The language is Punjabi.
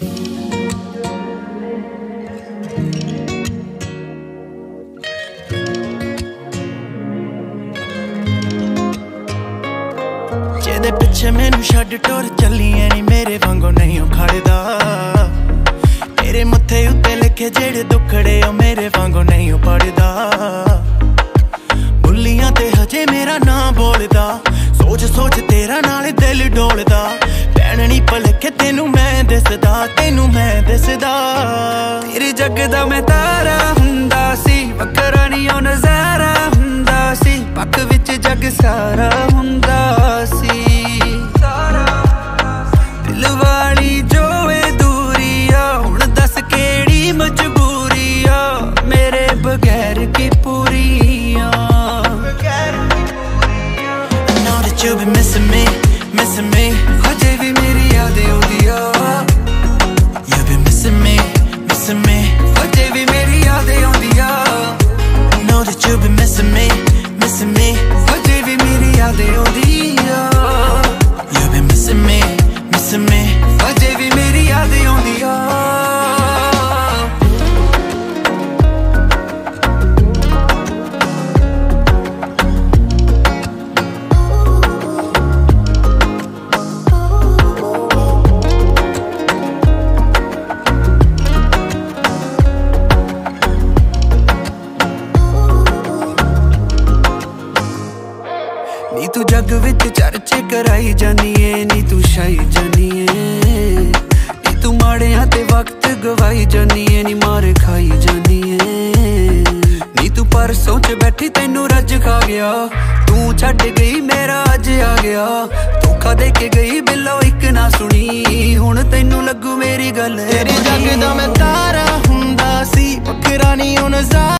ਜਿਹਦੇ ਪਿੱਛੇ ਮੈਨੂੰ ਛੱਡ ਟੁਰ ਚੱਲੀ ਐ ਮੇਰੇ ਵਾਂਗੋ ਨਹੀਂ ਖੜਦਾ। ਤੇਰੇ ਮੱਥੇ ਉੱਤੇ ਲਿਖੇ ਜਿਹੜੇ ਦੁੱਖੜੇ ਉਹ ਮੇਰੇ ਵਾਂਗੋ ਨਹੀਂ ਪੜਦਾ ਬੁੱਲੀਆਂ ਤੇ ਹਜੇ ਮੇਰਾ ਨਾਂ ਬੋਲਦਾ। ਸੋਚ ਸੋਚ ਤੇਰਾ ਨਾਲ ਦਿਲ ਡੋਲਦਾ। ਪੈਣਣੀ ਪਲਕੇ ਤੈਨੂੰ ਮੈਂ ਤੈਨੂੰ ਮੈਂ ਦੱਸਦਾ। ਤੇਰੇ ਜੱਗ ਦਾ ਮੈਂ ਤਾਰਾ ਹੁੰਦਾ ਸੀ ਬੱਕਰਾ ਨਹੀਂ ਉਹ ਨਜ਼ਾਰਾ ਹੁੰਦਾ ਸੀ। ਪੱਕ ਵਿੱਚ ਜੱਗ ਸਾਰਾ ਹੁੰਦਾ ਸੀ। ਦਿਲ ਵਾਲੀ ਜੋ ਏ ਦੂਰੀ ਆ ਹੁਣ ਦੱਸ ਕਿਹੜੀ ਮਜਬੂਰੀ ਆ ਮੇਰੇ ਬਗੈਰ ਕੀ ਪੂਰੀ ਆ I know that you've been missing me, missing me ਹਜੇ ਵੀ ਮੇਰੀ ਯਾਦ ਆਉਂਦੀ Baby, maybe all day on the up. Know that you've been missing me. ਨੀ ਤੂੰ ਜੱਗ ਵਿੱਚ ਚਰਚੇ ਕਰਾਈ ਜਾਨੀ ਏ ਨੀ ਤੂੰ ਸ਼ਾਈ ਜਾਨੀ ਏ ਨੀ ਤੂੰ ਮਾੜਿਆਂ ਤੇ ਵਕਤ ਗਵਾਈ ਜਾਨੀ ਏ ਨੀ ਮਾਰ ਖਾਈ ਜਾਨੀ ਏ ਨੀ ਤੂੰ ਪਰਸੋਂ ਚ ਬੈਠੀ ਤੈਨੂੰ ਰੱਜ ਖਾ ਗਿਆ। ਤੂੰ ਛੱਡ ਗਈ, ਮੇਰਾ ਅੱਜ ਆ ਗਿਆ। ਧੋਖਾ ਦੇ ਕੇ ਗਈ, ਬਿੱਲੋ ਇੱਕ ਨਾ ਸੁਣੀ। ਹੁਣ ਤੈਨੂੰ ਲੱਗੂ ਮੇਰੀ ਗੱਲ ਤੇਰੀ ਜੱਗ ਦਾ ਮੈਂ ਤਾਰਾ ਹੁੰਦਾ ਸੀ ਬੱਕਰਾ ਨਹੀਂ ਉਹ ਨਜ਼ਾਰਾ